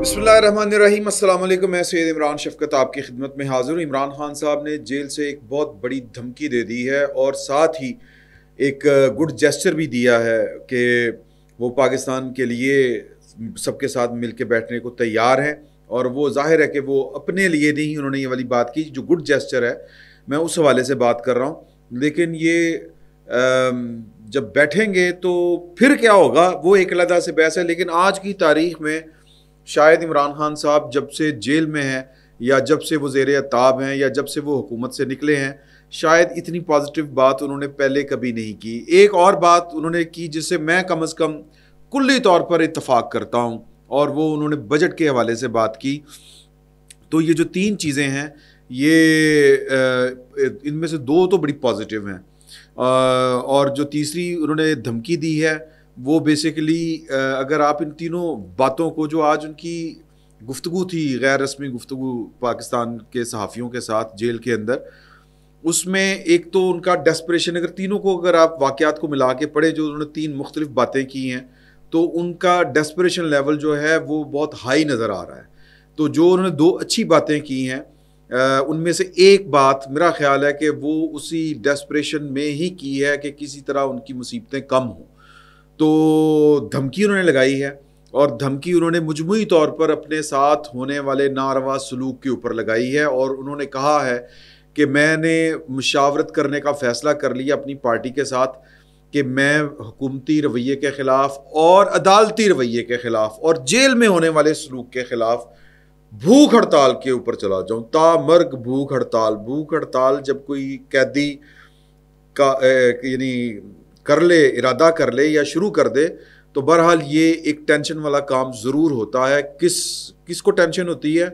بسم اللہ الرحمن الرحیم، السلام علیکم، میں سید عمران شفقت آپ کی خدمت میں حاضر ہوں۔ عمران خان صاحب نے جیل سے ایک بہت بڑی دھمکی دے دی ہے اور ساتھ ہی ایک گڈ جیسچر بھی دیا ہے کہ وہ پاکستان کے لیے سب کے ساتھ مل کے بیٹھنے کو تیار ہیں۔ اور وہ ظاہر ہے کہ وہ اپنے لیے نہیں، انہوں نے یہ والی بات کی جو گڈ جیسچر ہے۔ میں اس حوالے سے بات کر رہا ہوں۔ لیکن یہ جب بیٹھیں گے تو پھر کیا ہوگا؟ وہ ایک علیحدہ سے بحث ہے، لیکن آج کی تاریخ میں شاید عمران خان صاحب جب سے جیل میں ہیں یا جب سے وہ زیر اتاب ہیں یا جب سے وہ حکومت سے نکلے ہیں، شاید اتنی پازیٹیو بات انہوں نے پہلے کبھی نہیں کی۔ ایک اور بات انہوں نے کی جس سے میں کم از کم کلی طور پر اتفاق کرتا ہوں اور وہ انہوں نے بجٹ کے حوالے سے بات کی۔ تو یہ جو تین چیزیں ہیں، یہ ان میں سے دو تو بڑی پازیٹیو ہیں۔ اور جو تیسری انہوں نے دھمکی دی ہے وہ بیسیکلی اگر آپ ان تینوں باتوں کو جو آج ان کی گفتگو تھی، غیر رسمی گفتگو پاکستان کے صحافیوں کے ساتھ جیل کے اندر، اس میں ایک تو ان کا ڈیسپریشن اگر تینوں کو اگر آپ واقعات کو ملا کے پڑھے جو انہوں نے تین مختلف باتیں کی ہیں، تو ان کا ڈیسپریشن لیول جو ہے وہ بہت ہائی نظر آ رہا ہے۔ تو جو انہوں نے دو اچھی باتیں کی ہیں ان میں سے ایک بات میرا خیال ہے کہ وہ اسی ڈیسپریشن میں ہی کی ہے کہ کسی طرح ان کی مصیبتیں کم ہوں۔ تو دھمکی انہوں نے لگائی ہے اور دھمکی انہوں نے مجموعی طور پر اپنے ساتھ ہونے والے ناروا سلوک کے اوپر لگائی ہے اور انہوں نے کہا ہے کہ میں نے مشاورت کرنے کا فیصلہ کر لیا اپنی پارٹی کے ساتھ کہ میں حکومتی رویے کے خلاف اور عدالتی رویے کے خلاف اور جیل میں ہونے والے سلوک کے خلاف بھوک ہڑتال کے اوپر چلا جاؤں۔ تا مرگ بھوک ہڑتال بھوک ہڑتال جب کوئی قیدی کا یعنی کر لے، ارادہ کر لے یا شروع کر دے، تو بہرحال یہ ایک ٹینشن والا کام ضرور ہوتا ہے۔ کس کس کو ٹینشن ہوتی ہے؟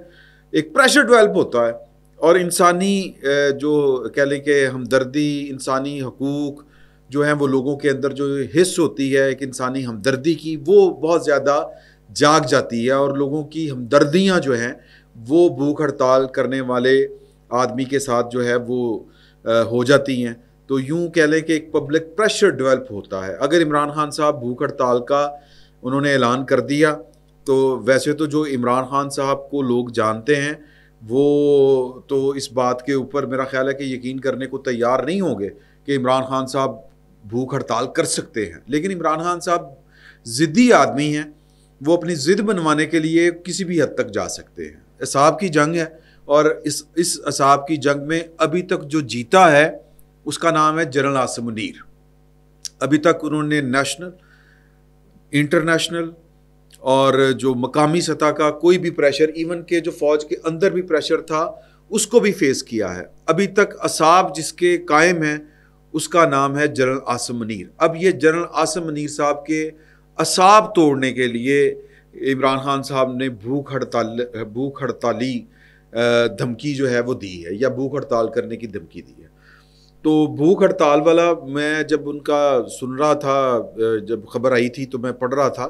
ایک پریشر ڈیولپ ہوتا ہے۔ اور انسانی جو کہہ لیں کہ ہمدردی، انسانی حقوق جو ہیں، وہ لوگوں کے اندر جو حص ہوتی ہے، ایک انسانی ہمدردی کی، وہ بہت زیادہ جاگ جاتی ہے۔ اور لوگوں کی ہمدردیاں جو ہیں، وہ بھوک ہڑتال کرنے والے آدمی کے ساتھ جو ہے، وہ ہو جاتی ہیں۔ تو یوں کہہ لیں کہ ایک پبلک پریشر ڈیولپ ہوتا ہے۔ اگر عمران خان صاحب بھوک ہڑتال کا انہوں نے اعلان کر دیا، تو ویسے تو جو عمران خان صاحب کو لوگ جانتے ہیں، وہ تو اس بات کے اوپر میرا خیال ہے کہ یقین کرنے کو تیار نہیں ہوں گے کہ عمران خان صاحب بھوک ہڑتال کر سکتے ہیں۔ لیکن عمران خان صاحب ضدی آدمی ہیں، وہ اپنی ضد بنوانے کے لیے کسی بھی حد تک جا سکتے ہیں۔ اصحاب کی جنگ ہے اور اس اس اصحاب کی جنگ میں ابھی تک جو جیتا ہے اس کا نام ہے جنرل آصم منیر ابھی تک انہوں نے نیشنل، انٹرنیشنل اور جو مقامی سطح کا کوئی بھی پریشر، ایون کہ جو فوج کے اندر بھی پریشر تھا، اس کو بھی فیس کیا ہے۔ ابھی تک اصاب جس کے قائم ہیں، اس کا نام ہے جنرل آصم منیر اب یہ جنرل آصم منیر صاحب کے اصاب توڑنے کے لیے عمران خان صاحب نے بھوک ہڑتال، بھوک ہڑتالی دھمکی جو ہے وہ دی ہے، یا بھوک ہڑتال کرنے کی دھمکی دی ہے۔ تو بھوک ہڑتال والا میں جب ان کا سن رہا تھا جب خبر آئی تھی تو میں پڑھ رہا تھا۔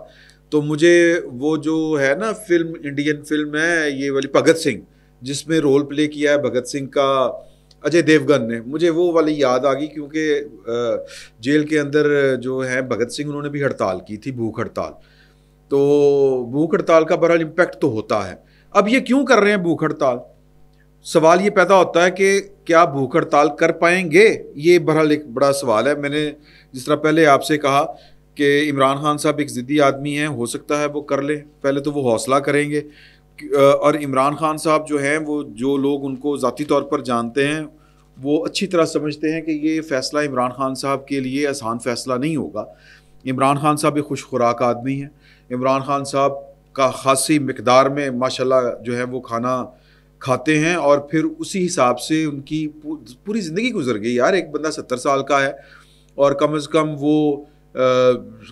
تو مجھے وہ جو ہے نا فلم، انڈین فلم ہے، یہ والی بھگت سنگھ، جس میں رول پلے کیا ہے بھگت سنگھ کا اجے دیوگن نے۔ مجھے وہ والی یاد آ گئی کیونکہ جیل کے اندر جو ہے بھگت سنگھ، انہوں نے بھی ہڑتال کی تھی، بھوک ہڑتال۔ تو بھوک ہڑتال کا بہرحال امپیکٹ تو ہوتا ہے۔ اب یہ کیوں کر رہے ہیں بھوک ہڑتال؟ سوال یہ پیدا ہوتا ہے کہ کیا بھوک ہڑتال کر پائیں گے؟ یہ بہرحال ایک بڑا سوال ہے۔ میں نے جس طرح پہلے آپ سے کہا کہ عمران خان صاحب ایک ضدی آدمی ہیں، ہو سکتا ہے وہ کر لیں۔ پہلے تو وہ حوصلہ کریں گے۔ اور عمران خان صاحب جو ہیں، وہ جو لوگ ان کو ذاتی طور پر جانتے ہیں، وہ اچھی طرح سمجھتے ہیں کہ یہ فیصلہ عمران خان صاحب کے لیے آسان فیصلہ نہیں ہوگا۔ عمران خان صاحب ایک خوش خوراک آدمی ہیں۔ عمران خان صاحب کا خاصی مقدار میں ماشاء اللہ جو ہے، وہ کھانا کھاتے ہیں اور پھر اسی حساب سے ان کی پوری زندگی گزر گئی یار، ایک بندہ ستر سال کا ہے اور کم از کم وہ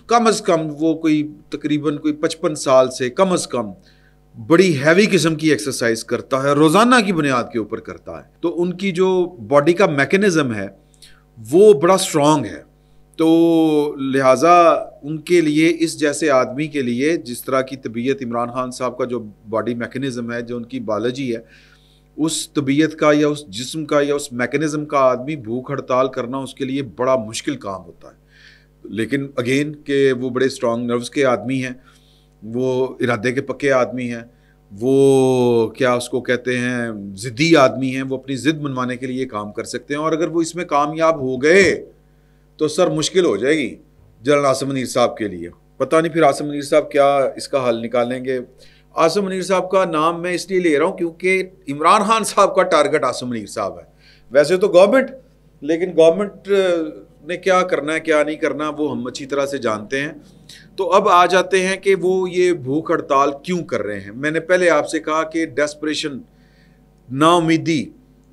کم از کم وہ کوئی تقریباً کوئی پچپن سال سے کم از کم بڑی ہیوی قسم کی ایکسرسائز کرتا ہے، روزانہ کی بنیاد کے اوپر کرتا ہے۔ تو ان کی جو باڈی کا میکینزم ہے وہ بڑا اسٹرانگ ہے۔ تو لہٰذا ان کے لیے، اس جیسے آدمی کے لیے، جس طرح کی طبیعت عمران خان صاحب کا جو باڈی میکینزم ہے، جو ان کی بالوجی ہے، اس طبیعت کا یا اس جسم کا یا اس میکینزم کا آدمی بھوک ہڑتال کرنا اس کے لیے بڑا مشکل کام ہوتا ہے۔ لیکن اگین کہ وہ بڑے اسٹرانگ نروس کے آدمی ہیں، وہ ارادے کے پکے آدمی ہیں، وہ کیا اس کو کہتے ہیں ضدی آدمی ہیں، وہ اپنی ضد منوانے کے لیے کام کر سکتے ہیں۔ اور اگر وہ اس میں کامیاب ہو گئے تو سر مشکل ہو جائے گی۔ جنرل آصم منیر صاحب کے لیے۔ پتہ نہیں پھر آصم منیر صاحب کیا اس کا حل نکالیں گے۔ آصم منیر صاحب کا نام میں اس لیے لے رہا ہوں کیونکہ عمران خان صاحب کا ٹارگٹ آصم منیر صاحب ہے۔ ویسے تو گورنمنٹ لیکن گورنمنٹ نے کیا کرنا ہے، کیا نہیں کرنا، وہ ہم اچھی طرح سے جانتے ہیں۔ تو اب آ جاتے ہیں کہ وہ یہ بھوک ہڑتال کیوں کر رہے ہیں۔ میں نے پہلے آپ سے کہا کہ ڈیسپریشن نا امیدی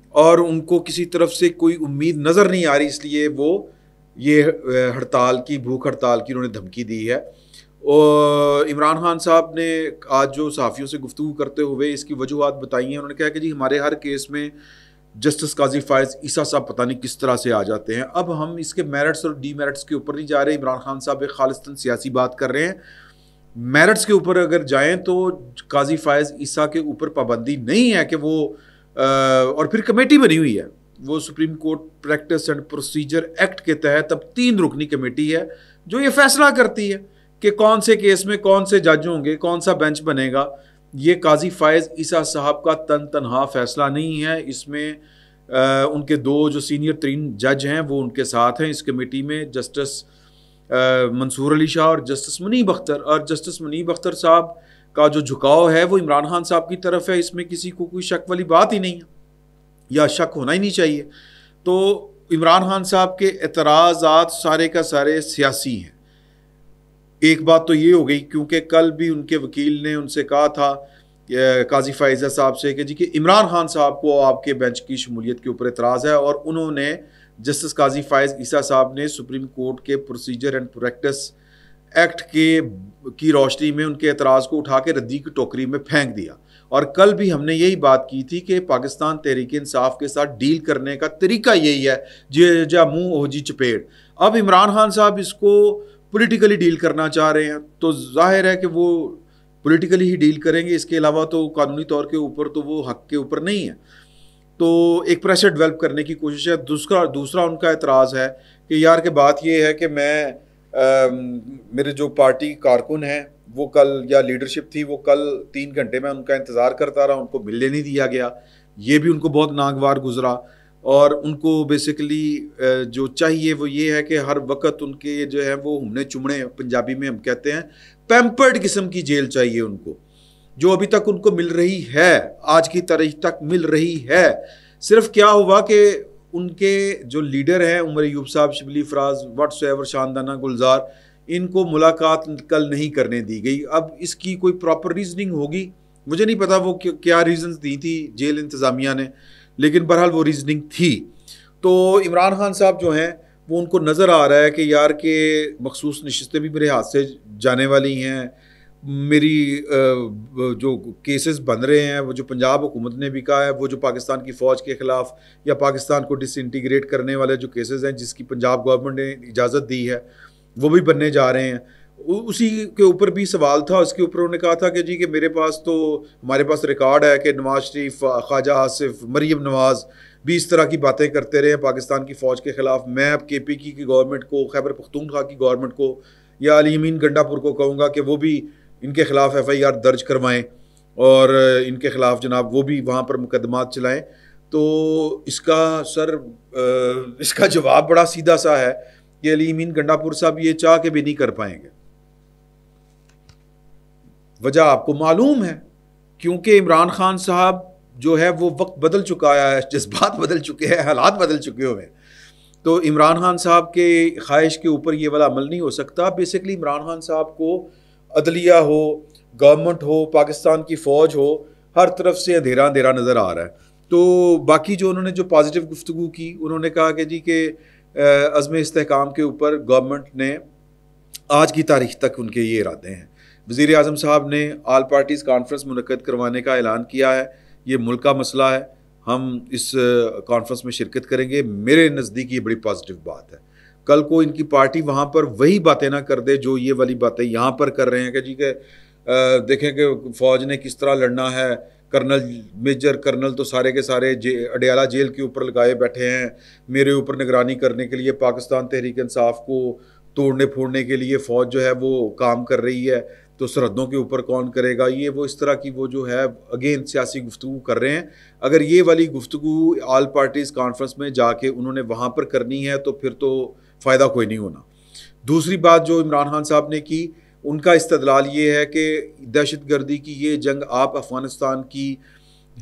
اور ان کو کسی طرف سے کوئی امید نظر نہیں آ رہی، اس لیے وہ یہ ہڑتال کی، بھوک ہڑتال کی انہوں نے دھمکی دی ہے۔ اور عمران خان صاحب نے آج جو صحافیوں سے گفتگو کرتے ہوئے اس کی وجوہات بتائی ہیں، انہوں نے کہا کہ جی ہمارے ہر کیس میں جسٹس قاضی فائز عیسیٰ صاحب پتہ نہیں کس طرح سے آ جاتے ہیں۔ اب ہم اس کے میرٹس اور ڈی میرٹس کے اوپر نہیں جا رہے۔ عمران خان صاحب ایک خالصتاً سیاسی بات کر رہے ہیں۔ میرٹس کے اوپر اگر جائیں تو قاضی فائز عیسیٰ کے اوپر پابندی نہیں ہے کہ وہ اور پھر کمیٹی بنی ہوئی ہے۔ وہ Supreme Court practice and procedure act کے تحت اب تین رکنی کمیٹی ہے جو یہ فیصلہ کرتی ہے کہ کون سے کیس میں کون سے جج ہوں گے، کون سا بینچ بنے گا۔ یہ قاضی فائز عیسیٰ صاحب کا تن تنہا فیصلہ نہیں ہے۔ اس میں ان کے دو جو سینئر ترین جج ہیں، وہ ان کے ساتھ ہیں۔ اس کمیٹی میں جسٹس منصور علی شاہ اور جسٹس منیب اختر۔ اور جسٹس منیب اختر صاحب کا جو جھکاؤ ہے، وہ عمران خان صاحب کی طرف ہے۔ اس میں کسی کو کوئی شک والی بات ہی نہیں ہے۔ یا شک ہونا ہی نہیں چاہیے۔ تو عمران خان صاحب کے اعتراضات سارے کا سارے سیاسی ہیں۔ ایک بات تو یہ ہو گئی، کیونکہ کل بھی ان کے وکیل نے ان سے کہا تھا قاضی فائزہ صاحب سے، کہ جی کہ عمران خان صاحب کو آپ کے بینچ کی شمولیت کے اوپر اعتراض ہے اور انہوں نے جسٹس قاضی فائز عیسیٰ صاحب نے سپریم کورٹ کے پروسیجر اینڈ پریکٹس ایکٹ کے کی روشنی میں ان کے اعتراض کو اٹھا کے ردی کی ٹوکری میں پھینک دیا۔ اور کل بھی ہم نے یہی بات کی تھی کہ پاکستان تحریک انصاف کے ساتھ ڈیل کرنے کا طریقہ یہی ہے جی جا منہ ہو جی چپیٹ اب عمران خان صاحب اس کو پولیٹیکلی ڈیل کرنا چاہ رہے ہیں، تو ظاہر ہے کہ وہ پولیٹیکلی ہی ڈیل کریں گے۔ اس کے علاوہ تو قانونی طور کے اوپر تو وہ حق کے اوپر نہیں ہے۔ تو ایک پریشر ڈیولپ کرنے کی کوشش ہے۔ دوسرا دوسرا ان کا اعتراض ہے کہ یار، کہ بات یہ ہے کہ میں میرے جو پارٹی کارکن ہیں وہ کل یا لیڈرشپ تھی، وہ کل تین گھنٹے میں ان کا انتظار کرتا رہا، ان کو ملنے نہیں دیا گیا۔ یہ بھی ان کو بہت ناگوار گزرا۔ اور ان کو بیسیکلی جو چاہیے وہ یہ ہے کہ ہر وقت ان کے جو ہے وہ ہمنے چمڑے پنجابی میں ہم کہتے ہیں پیمپرڈ قسم کی جیل چاہیے ان کو۔ جو ابھی تک ان کو مل رہی ہے، آج کی تاریخ تک مل رہی ہے۔ صرف کیا ہوا کہ ان کے جو لیڈر ہیں، عمر ایوب صاحب، شبلی فراز واٹس ایور شاندانہ، گلزار ان کو ملاقات کل نہیں کرنے دی گئی۔ اب اس کی کوئی پراپر ریزننگ ہوگی؟ مجھے نہیں پتا وہ کیا ریزنز دی تھی جیل انتظامیہ نے، لیکن بہرحال وہ ریزننگ تھی۔ تو عمران خان صاحب جو ہیں، وہ ان کو نظر آ رہا ہے کہ یار کہ مخصوص نشستیں بھی میرے ہاتھ سے جانے والی ہیں۔ میری جو کیسز بن رہے ہیں، وہ جو پنجاب حکومت نے بھی کہا ہے، وہ جو پاکستان کی فوج کے خلاف یا پاکستان کو ڈس انٹیگریٹ کرنے والے جو کیسز ہیں، جس کی پنجاب گورنمنٹ نے اجازت دی ہے۔ وہ بھی بننے جا رہے ہیں۔ اسی کے اوپر بھی سوال تھا، اس کے اوپر انہوں نے کہا تھا کہ جی کہ میرے پاس تو ہمارے پاس ریکارڈ ہے کہ نواز شریف، خواجہ آصف، مریم نواز بھی اس طرح کی باتیں کرتے رہے ہیں۔ پاکستان کی فوج کے خلاف میں اب کے پی کی کی گورنمنٹ کو، خیبر پختونخوا کی گورنمنٹ کو یا علی امین گنڈا پور کو کہوں گا کہ وہ بھی ان کے خلاف ایف آئی آر درج کروائیں اور ان کے خلاف جناب وہ بھی وہاں پر مقدمات چلائیں۔ تو اس کا سر اس کا جواب بڑا سیدھا سا ہے۔ کہ علی امین گنڈا پور صاحب یہ چاہ کے بھی نہیں کر پائیں گے۔ وجہ آپ کو معلوم ہے، کیونکہ عمران خان صاحب جو ہے وہ وقت بدل چکا ہے، جذبات بدل چکے ہیں، حالات بدل چکے ہوئے تو عمران خان صاحب کے خواہش کے اوپر یہ والا عمل نہیں ہو سکتا۔ بیسکلی عمران خان صاحب کو عدلیہ ہو گورنمنٹ ہو، پاکستان کی فوج ہو، ہر طرف سے اندھیرا اندھیرا نظر آ رہا ہے۔ تو باقی جو انہوں نے جو پازیٹیو گفتگو کی، انہوں نے کہا کہ جی کہ عزم استحکام کے اوپر گورنمنٹ نے آج کی تاریخ تک ان کے یہ ارادے ہیں۔ وزیر اعظم صاحب نے آل پارٹیز کانفرنس منعقد کروانے کا اعلان کیا ہے۔ یہ ملک کا مسئلہ ہے۔ ہم اس کانفرنس میں شرکت کریں گے۔ میرے نزدیک یہ بڑی پازیٹیو بات ہے۔ کل کو ان کی پارٹی وہاں پر وہی باتیں نہ کر دے جو یہ والی باتیں یہاں پر کر رہے ہیں کہ جی کہ دیکھیں کہ فوج نے کس طرح لڑنا ہے۔ کرنل میجر، کرنل تو سارے کے سارے اڈیالہ جیل کے اوپر لگائے بیٹھے ہیں۔ میرے اوپر نگرانی کرنے کے لیے پاکستان تحریک انصاف کو توڑنے پھوڑنے کے لیے فوج جو ہے وہ کام کر رہی ہے۔ تو سرحدوں کے اوپر کون کرے گا؟ یہ وہ اس طرح کی وہ جو ہے اگین سیاسی گفتگو کر رہے ہیں۔ اگر یہ والی گفتگو آل پارٹیز کانفرنس میں جا کے انہوں نے وہاں پر کرنی ہے تو پھر تو فائدہ کوئی نہیں ہونا۔ دوسری بات جو عمران خان صاحب نے کی ان کا استدلال یہ ہے کہ دہشت گردی کی یہ جنگ آپ افغانستان کی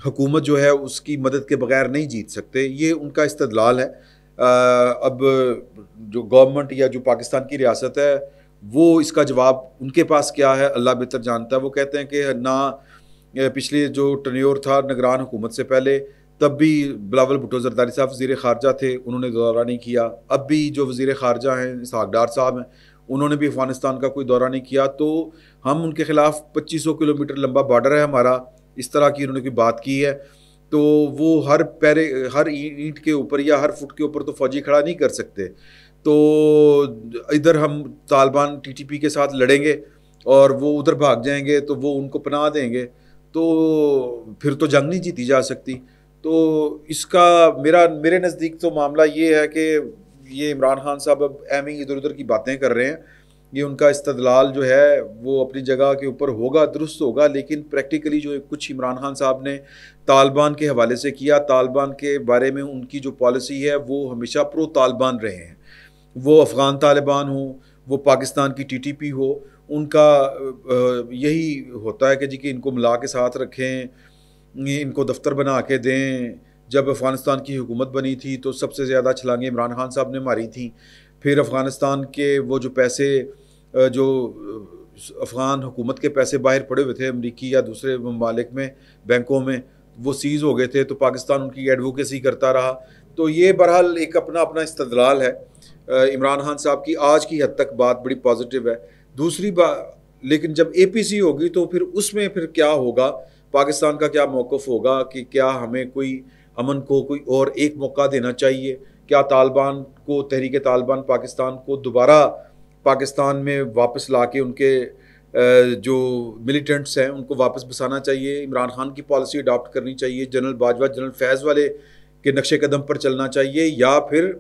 حکومت جو ہے اس کی مدد کے بغیر نہیں جیت سکتے، یہ ان کا استدلال ہے۔ اب جو گورنمنٹ یا جو پاکستان کی ریاست ہے، وہ اس کا جواب ان کے پاس کیا ہے؟ اللہ بہتر جانتا ہے۔ وہ کہتے ہیں کہ نہ پچھلے جو ٹنیور تھا نگران حکومت سے پہلے، تب بھی بلاول بھٹو زرداری صاحب وزیر خارجہ تھے، انہوں نے دورہ نہیں کیا۔ اب بھی جو وزیر خارجہ ہیں، اسحاق ڈار صاحب ہیں انہوں نے بھی افغانستان کا کوئی دورہ نہیں کیا، تو ہم ان کے خلاف پچیس سو کلو میٹر لمبا بارڈر ہے ہمارا، اس طرح کی انہوں نے کوئی بات کی ہے۔ تو وہ ہر پیرے، ہر اینٹ کے اوپر یا ہر فٹ کے اوپر تو فوجی کھڑا نہیں کر سکتے۔ تو ادھر ہم طالبان ٹی ٹی پی کے ساتھ لڑیں گے اور وہ ادھر بھاگ جائیں گے تو وہ ان کو پناہ دیں گے۔ تو پھر تو جنگ نہیں جیتی جا سکتی۔ تو اس کا میرا، میرے نزدیک تو معاملہ یہ ہے کہ یہ عمران خان صاحب اب ایم ادھر ادھر کی باتیں کر رہے ہیں۔ یہ ان کا استدلال جو ہے وہ اپنی جگہ کے اوپر ہوگا، درست ہوگا، لیکن پریکٹیکلی جو کچھ عمران خان صاحب نے طالبان کے حوالے سے کیا، طالبان کے بارے میں ان کی جو پالیسی ہے وہ ہمیشہ پرو طالبان رہے ہیں۔ وہ افغان طالبان ہوں، وہ پاکستان کی ٹی ٹی پی ہو، ان کا یہی ہوتا ہے کہ جی کہ ان کو ملا کے ساتھ رکھیں، ان کو دفتر بنا کے دیں جب افغانستان کی حکومت بنی تھی تو سب سے زیادہ چھلانگیں عمران خان صاحب نے ماری تھیں۔ پھر افغانستان کے وہ جو پیسے، جو افغان حکومت کے پیسے باہر پڑے ہوئے تھے، امریکی یا دوسرے ممالک میں، بینکوں میں، وہ سیز ہو گئے تھے تو پاکستان ان کی ایڈوکیسی کرتا رہا۔ تو یہ بہرحال ایک اپنا اپنا استدلال ہے۔ عمران خان صاحب کی آج کی حد تک بات بڑی پازیٹیو ہے۔ دوسری بات لیکن جب اے پی سی ہوگی تو پھر اس میں پھر کیا ہوگا؟ پاکستان کا کیا موقف ہوگا کہ کیا ہمیں کوئی امن کو کوئی اور ایک موقع دینا چاہیے۔ کیا طالبان کو، تحریک طالبان پاکستان کو دوبارہ پاکستان میں واپس لا کے ان کے جو ملیٹنٹس ہیں، ان کو واپس بسانا چاہیے۔ عمران خان کی پالیسی اڈاپٹ کرنی چاہیے۔ جنرل باجوہ، جنرل فیض والے کے نقش قدم پر چلنا چاہیے۔ یا پھر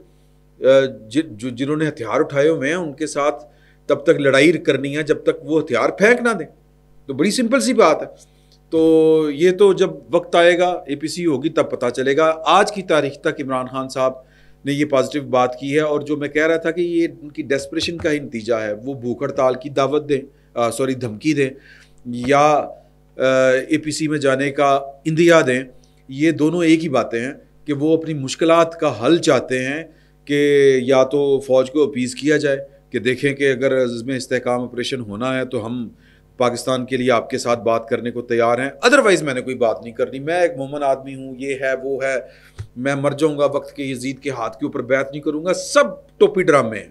جنہوں نے ہتھیار اٹھائے ہوئے ہیں، ان کے ساتھ تب تک لڑائی کرنی ہے جب تک وہ ہتھیار پھینک نہ دیں۔ تو بڑی سمپل سی بات ہے۔ تو یہ تو جب وقت آئے گا، اے پی سی ہوگی تب پتہ چلے گا۔ آج کی تاریخ تک عمران خان صاحب نے یہ پازیٹیو بات کی ہے اور جو میں کہہ رہا تھا کہ یہ ان کی ڈیسپریشن کا ہی نتیجہ ہے، وہ بھوک ہڑتال کی دعوت دیں سوری دھمکی دیں یا اے پی سی میں جانے کا اندیا دیں، یہ دونوں ایک ہی باتیں ہیں کہ وہ اپنی مشکلات کا حل چاہتے ہیں کہ یا تو فوج کو اپیز کیا جائے، کہ دیکھیں کہ اگر عزم استحکام آپریشن ہونا ہے تو ہم پاکستان کے لیے آپ کے ساتھ بات کرنے کو تیار ہیں۔ ادروائز میں نے کوئی بات نہیں کرنی۔ میں ایک مومن آدمی ہوں، یہ ہے، وہ ہے۔ میں مر جاؤں گا وقت کے یزید کے ہاتھ کے اوپر بیعت نہیں کروں گا۔ سب ٹوپی ڈرامے ہیں۔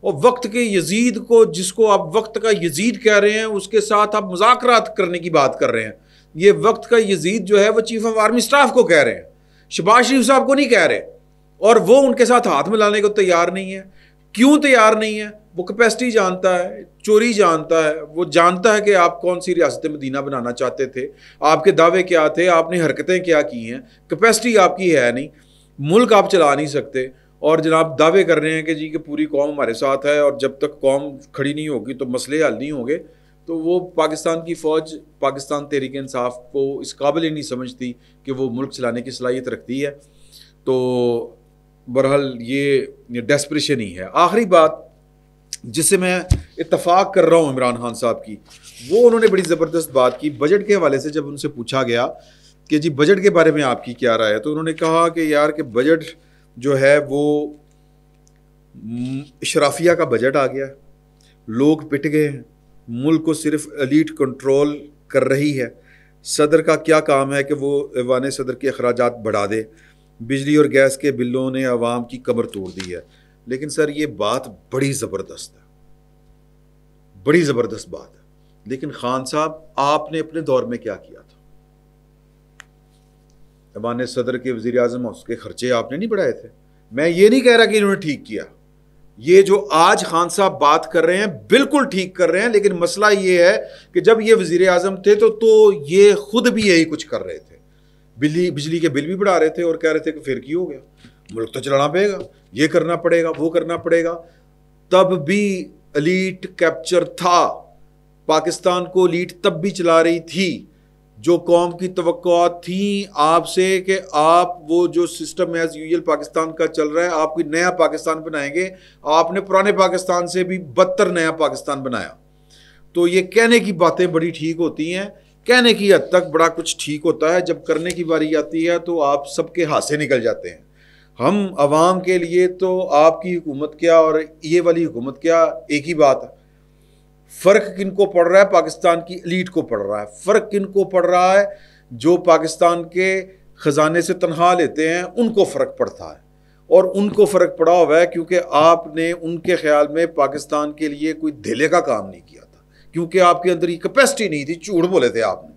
اور وقت کے یزید کو، جس کو آپ وقت کا یزید کہہ رہے ہیں، اس کے ساتھ آپ مذاکرات کرنے کی بات کر رہے ہیں۔ یہ وقت کا یزید جو ہے، وہ چیف آف آرمی اسٹاف کو کہہ رہے ہیں۔ شباز شریف صاحب کو نہیں کہہ رہے۔ اور وہ ان کے ساتھ ہاتھ ملانے کو تیار نہیں ہے کیوں تیار نہیں ہے؟ وہ کیپیسٹی جانتا ہے، چوری جانتا ہے، وہ جانتا ہے کہ آپ کون سی ریاست مدینہ بنانا چاہتے تھے؟ آپ کے دعوے کیا تھے؟ آپ نے حرکتیں کیا کی ہیں؟ کیپیسٹی آپ کی ہے نہیں۔ ملک آپ چلا نہیں سکتے۔ اور جناب دعوے کر رہے ہیں کہ جی کہ پوری قوم ہمارے ساتھ ہے اور جب تک قوم کھڑی نہیں ہوگی تو مسئلے حل نہیں ہوں گے۔ تو وہ پاکستان کی فوج، پاکستان تحریک انصاف کو اس قابل ہی نہیں سمجھتی کہ وہ ملک چلانے کی صلاحیت رکھتی ہے۔ تو برحال یہ ڈیسپریشن ہی ہے۔ آخری بات جس سے میں اتفاق کر رہا ہوں عمران خان صاحب کی، وہ انہوں نے بڑی زبردست بات کی۔ بجٹ کے حوالے سے جب ان سے پوچھا گیا کہ جی بجٹ کے بارے میں آپ کی کیا رائے ہے، تو انہوں نے کہا کہ یار کہ بجٹ جو ہے وہ اشرافیہ کا بجٹ آ گیا۔ لوگ پٹ گئے ہیں۔ ملک کو صرف الیٹ کنٹرول کر رہی ہے۔ صدر کا کیا کام ہے کہ وہ ایوان صدر کے اخراجات بڑھا دے۔ بجلی اور گیس کے بلوں نے عوام کی کمر توڑ دی ہے۔ لیکن سر، یہ بات بڑی زبردست ہے۔ بڑی زبردست بات ہے۔ لیکن خان صاحب، آپ نے اپنے دور میں کیا کیا تھا؟ ایوان صدر کے وزیر اعظم اس کے خرچے آپ نے نہیں بڑھائے تھے۔ میں یہ نہیں کہہ رہا کہ انہوں نے ٹھیک کیا۔ یہ جو آج خان صاحب بات کر رہے ہیں، بالکل ٹھیک کر رہے ہیں، لیکن مسئلہ یہ ہے کہ جب یہ وزیر اعظم تھے تو تو یہ خود بھی یہی کچھ کر رہے تھے۔ بجلی بجلی کے بل بھی بڑھا رہے تھے اور کہہ رہے تھے کہ پھر کی ہو گیا؟ ملک تو چلانا پڑے گا، یہ کرنا پڑے گا، وہ کرنا پڑے گا۔ تب بھی الیٹ کیپچر تھا۔ پاکستان کو الیٹ تب بھی چلا رہی تھی۔ جو قوم کی توقعات تھیں آپ سے کہ آپ وہ جو سسٹم ایز یوزل پاکستان کا چل رہا ہے، آپ کوئی نیا پاکستان بنائیں گے۔ آپ نے پرانے پاکستان سے بھی بدتر نیا پاکستان بنایا۔ تو یہ کہنے کی باتیں بڑی ٹھیک ہوتی ہیں۔ کہنے کی حد تک بڑا کچھ ٹھیک ہوتا ہے، جب کرنے کی باری آتی ہے تو آپ سب کے ہاتھ سے نکل جاتے ہیں۔ ہم عوام کے لیے تو آپ کی حکومت کیا اور یہ والی حکومت کیا؟ ایک ہی بات۔ ہے فرق کن کو پڑ رہا ہے؟ پاکستان کی الیٹ کو پڑ رہا ہے۔ فرق کن کو پڑ رہا ہے؟ جو پاکستان کے خزانے سے تنخواہ لیتے ہیں، ان کو فرق پڑتا ہے۔ اور ان کو فرق پڑا ہوا ہے کیونکہ آپ نے ان کے خیال میں پاکستان کے لیے کوئی دھیلے کا کام نہیں کیا۔ کیونکہ آپ کے اندر یہ کیپیسٹی نہیں تھی چوڑ بولے تھے آپ نے۔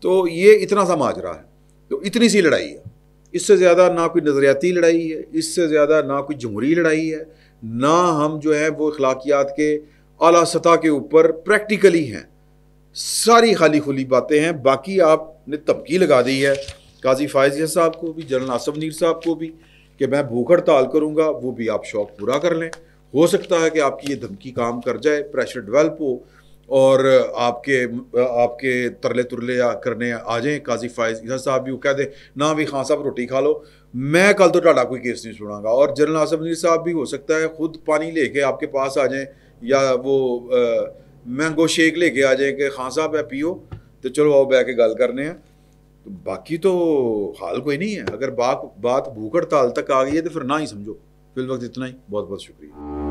تو یہ اتنا سا ماجرا ہے۔ تو اتنی سی لڑائی ہے۔ اس سے زیادہ نہ کوئی نظریاتی لڑائی ہے، اس سے زیادہ نہ کوئی جمہوری لڑائی ہے۔ نہ ہم جو ہے وہ اخلاقیات کے اعلیٰ سطح کے اوپر پریکٹیکلی ہیں۔ ساری خالی کھلی باتیں ہیں۔ باقی آپ نے تبکی لگا دی ہے۔ قاضی فائزیہ صاحب کو بھی، جنرل آصف نیر صاحب کو بھی کہ میں بھوک ہڑتال کروں گا، وہ بھی آپ شوق پورا کر لیں۔ ہو سکتا ہے کہ آپ کی یہ دھمکی کام کر جائے پریشر ڈیولپ ہو۔ اور آپ کے آپ کے ترلے ترلے کرنے آ جائیں، قاضی فائز صاحب بھی وہ کہہ دیں، نہ بھی خان صاحب روٹی کھا لو۔ میں کل تو ٹاٹا کوئی کیس نہیں سنا گا۔ اور جنرل آصف نیر صاحب بھی ہو سکتا ہے خود پانی لے کے آپ کے پاس آ جائیں یا وہ مینگو شیک لے کے آ جائیں کہ خان صاحب ہے، پیو۔ تو چلو آؤ بہ کے گل کرنے ہیں۔ باقی تو حال کوئی نہیں ہے۔ اگر بات بات بھوک ہڑتال تک آ گئی ہے تو پھر نہ ہی سمجھو۔ فی الوقت اتنا ہی۔ بہت بہت شکریہ۔